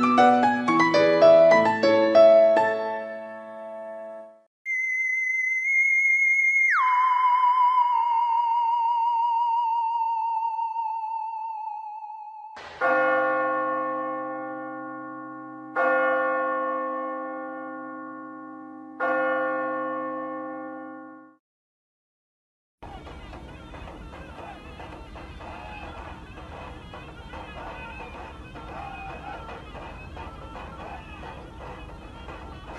Ha